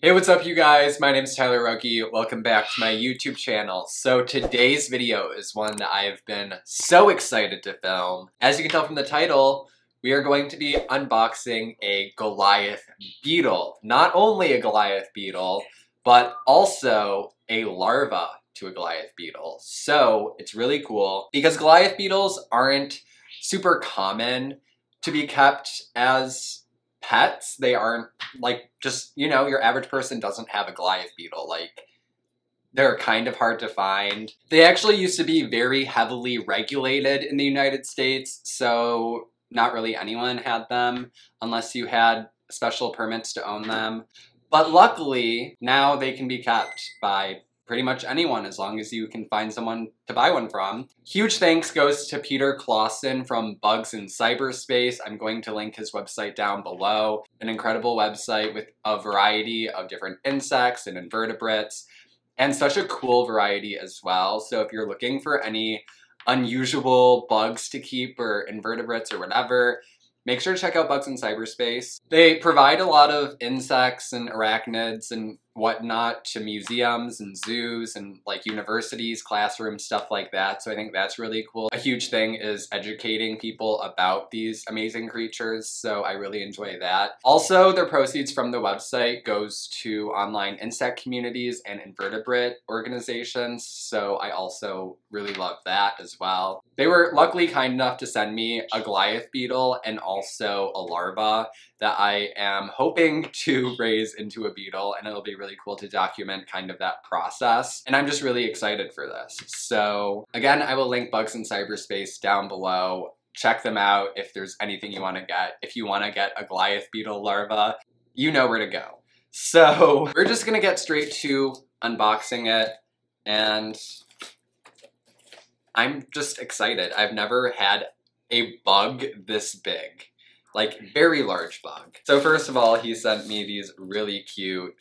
Hey, what's up you guys? My name is Tyler Rugge. Welcome back to my YouTube channel. So today's video is one that I've been so excited to film. As you can tell from the title, we are going to be unboxing a Goliath beetle. Not only a Goliath beetle, but also a larva to a Goliath beetle. So it's really cool because Goliath beetles aren't super common to be kept as pets. They aren't like just, you know, your average person doesn't have a Goliath beetle. Like they're kind of hard to find. They actually used to be very heavily regulated in the United States, so not really anyone had them unless you had special permits to own them. But luckily, now they can be kept by pretty much anyone as long as you can find someone to buy one from. Huge thanks goes to Peter Clausen from Bugs in Cyberspace. I'm going to link his website down below. An incredible website with a variety of different insects and invertebrates and such a cool variety as well. So if you're looking for any unusual bugs to keep or invertebrates or whatever, make sure to check out Bugs in Cyberspace. They provide a lot of insects and arachnids and whatnot to museums and zoos and like universities, classrooms, stuff like that. So I think that's really cool. A huge thing is educating people about these amazing creatures. So I really enjoy that. Also, their proceeds from the website goes to online insect communities and invertebrate organizations. So I also really love that as well. They were luckily kind enough to send me a Goliath beetle and also a larva that I am hoping to raise into a beetle and it'll be really cool to document kind of that process. And I'm just really excited for this. So again, I will link Bugs in Cyberspace down below. Check them out if there's anything you want to get. If you want to get a Goliath beetle larva, you know where to go. So we're just gonna get straight to unboxing it and I'm just excited. I've never had a bug this big like very large bug. So first of all, he sent me these really cute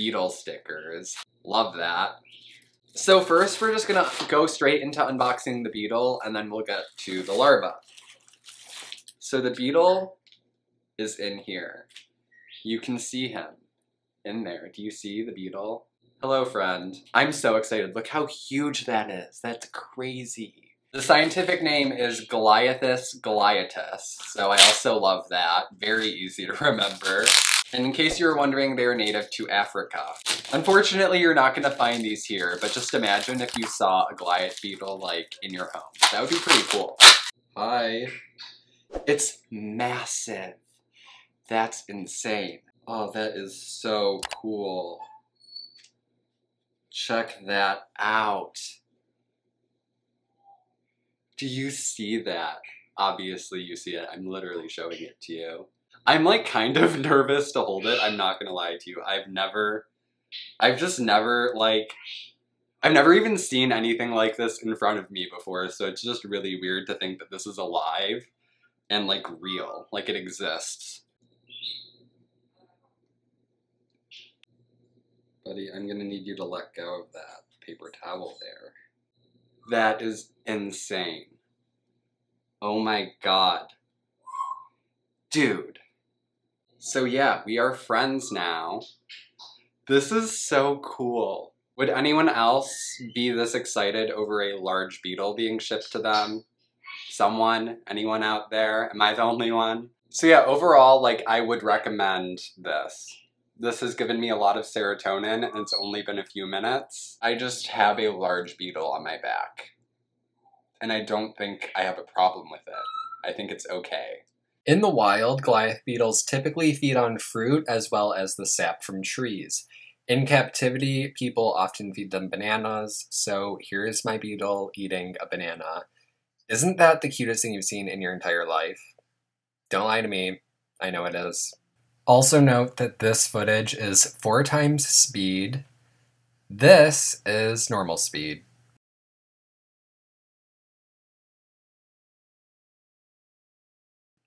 beetle stickers. Love that. So first we're just gonna go straight into unboxing the beetle and then we'll get to the larva. So the beetle is in here. You can see him in there. Do you see the beetle? Hello friend. I'm so excited. Look how huge that is. That's crazy. The scientific name is Goliathus goliatus, so I also love that. Very easy to remember. And in case you were wondering, they are native to Africa. Unfortunately, you're not gonna find these here, but just imagine if you saw a Goliath beetle, like, in your home. That would be pretty cool. Hi. It's massive. That's insane. Oh, that is so cool. Check that out. Do you see that? Obviously you see it. I'm literally showing it to you. I'm like kind of nervous to hold it. I'm not gonna lie to you. I've never, I've just never like, I've never even seen anything like this in front of me before. So it's just really weird to think that this is alive and like real, like it exists. Buddy, I'm gonna need you to let go of that paper towel there. That is insane. Oh my god. Dude. So yeah, we are friends now. This is so cool. Would anyone else be this excited over a large beetle being shipped to them? Someone? Anyone out there? Am I the only one? So yeah, overall, like, I would recommend this. This has given me a lot of serotonin and it's only been a few minutes. I just have a large beetle on my back. And I don't think I have a problem with it. I think it's okay. In the wild, Goliath beetles typically feed on fruit as well as the sap from trees. In captivity, people often feed them bananas, so here is my beetle eating a banana. Isn't that the cutest thing you've seen in your entire life? Don't lie to me. I know it is. Also note that this footage is four times speed. This is normal speed.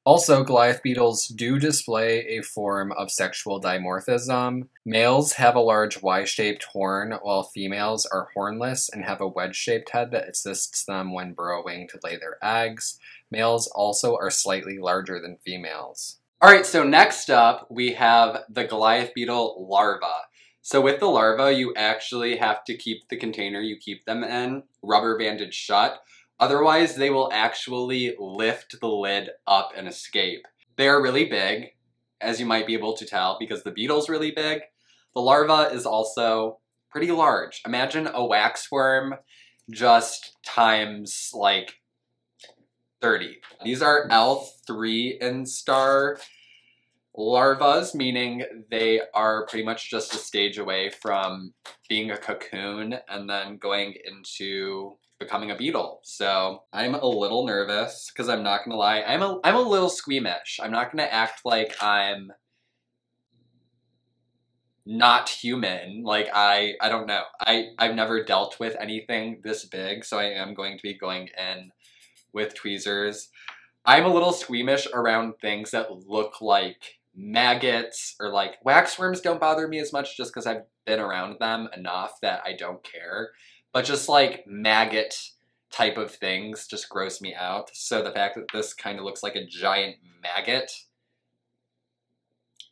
Also, Goliath beetles do display a form of sexual dimorphism. Males have a large Y-shaped horn, while females are hornless and have a wedge-shaped head that assists them when burrowing to lay their eggs. Males also are slightly larger than females. Alright, so next up we have the Goliath beetle larva. So with the larva, you actually have to keep the container you keep them in rubber banded shut. Otherwise, they will actually lift the lid up and escape. They are really big, as you might be able to tell, because the beetle's really big. The larva is also pretty large. Imagine a waxworm just times like 30. These are L3 instar larvas, meaning they are pretty much just a stage away from being a cocoon and then going into becoming a beetle. So I'm a little nervous because I'm not gonna lie. I'm a I'm a little squeamish. I'm not gonna act like I'm not human. Like I I don't know. I I've never dealt with anything this big, so I am going to be going in with tweezers. I'm a little squeamish around things that look like maggots or like waxworms don't bother me as much just because I've been around them enough that I don't care. But just like maggot type of things just gross me out. So the fact that this kind of looks like a giant maggot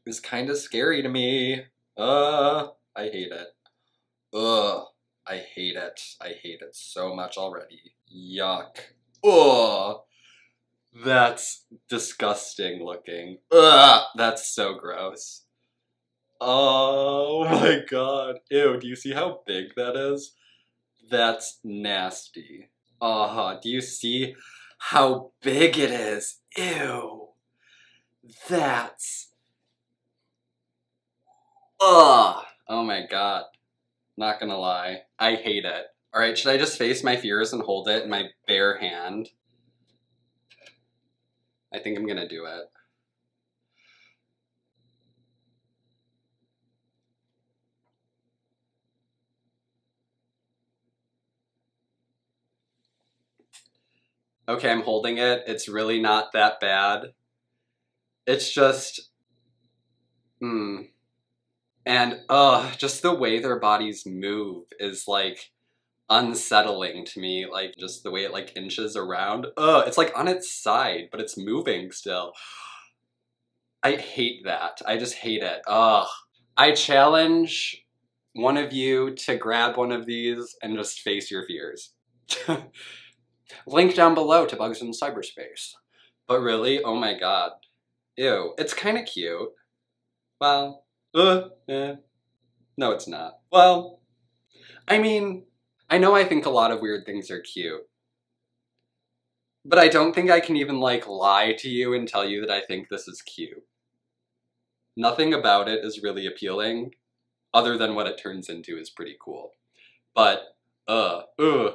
is kind of scary to me. Uh, I hate it. Ugh, I hate it. I hate it so much already. Yuck. Ugh. That's disgusting looking. Ugh, that's so gross. Oh my god. Ew, do you see how big that is? That's nasty. Uh-huh, do you see how big it is? Ew. That's... Ugh. Oh my god. Not gonna lie. I hate it. Alright, should I just face my fears and hold it in my bare hand? I think I'm gonna do it. Okay, I'm holding it. It's really not that bad. It's just... Hmm. And, uh, just the way their bodies move is, like, unsettling to me. Like, just the way it, like, inches around. Ugh, it's, like, on its side, but it's moving still. I hate that. I just hate it. Ugh. I challenge one of you to grab one of these and just face your fears. Link down below to Bugs in Cyberspace. But really, oh my god. Ew, it's kind of cute. Well, uh, eh. No, it's not. Well, I mean, I know I think a lot of weird things are cute. But I don't think I can even, like, lie to you and tell you that I think this is cute. Nothing about it is really appealing, other than what it turns into is pretty cool. But, uh, ugh.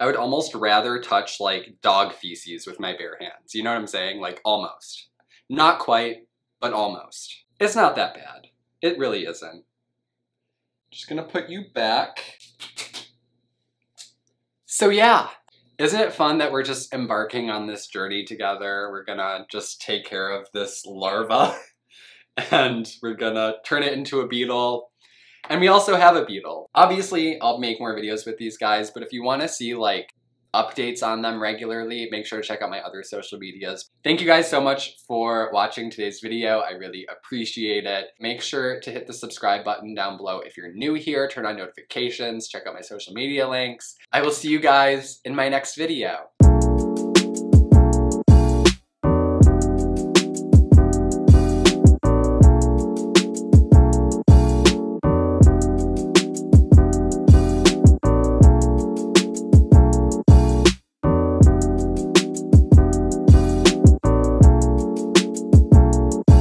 I would almost rather touch, like, dog feces with my bare hands. You know what I'm saying? Like, almost. Not quite, but almost. It's not that bad. It really isn't. Just gonna put you back. So yeah, isn't it fun that we're just embarking on this journey together? We're gonna just take care of this larva and we're gonna turn it into a beetle. And we also have a beetle. Obviously, I'll make more videos with these guys, but if you wanna see like updates on them regularly, make sure to check out my other social medias. Thank you guys so much for watching today's video. I really appreciate it. Make sure to hit the subscribe button down below if you're new here, turn on notifications, check out my social media links. I will see you guys in my next video.